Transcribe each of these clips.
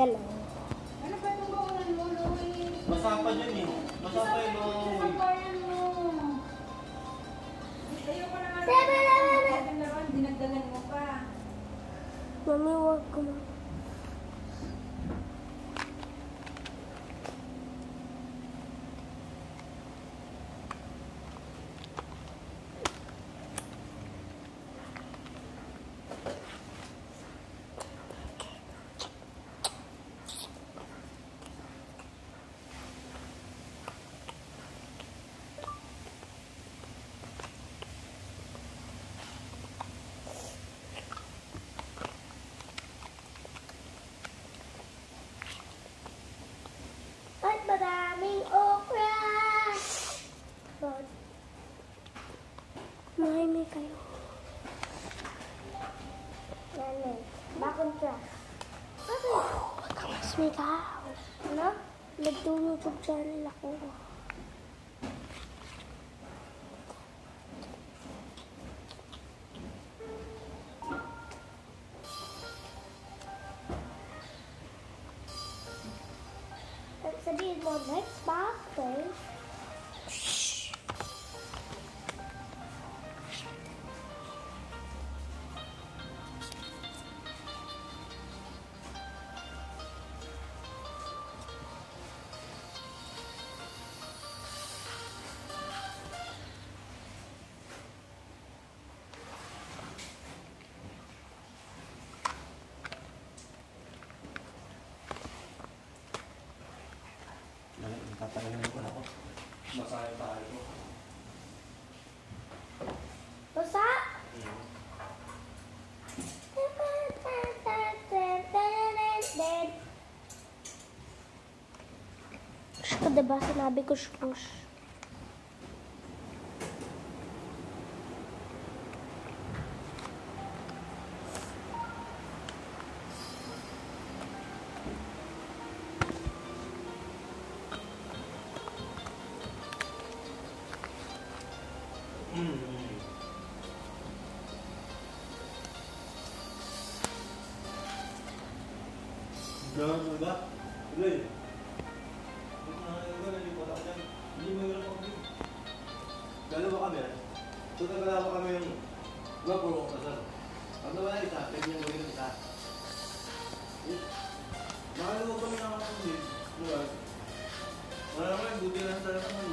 Hello. Ano ba itong baunan mo, Louie? Basa pa dyan eh. Basa pa yun. Sa oh. bayan mo. Ayoko na nga. Dinagdagan mo pa. Mami, wag ko mahimik kayo. Eh. Bakit ka? Bakit? Huwag kang masmigaw. Ano? Nagtulutog channel ako. Sabihin mo, next battle. Shh. Masaya tayo. Basa! Shh ko, diba? Sinabi ko shush. Jangan sudah. Beli. Galo ba kami? ini ka lang kami yung gwa pulong ka sir. Pag nawala isa, pwede yung gawin kita. Mahalago kami ng mga kundi. Diba? Wala naman, buti lang talaga kami.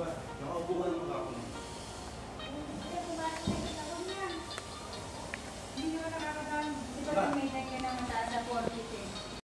对，然后不管怎么搞。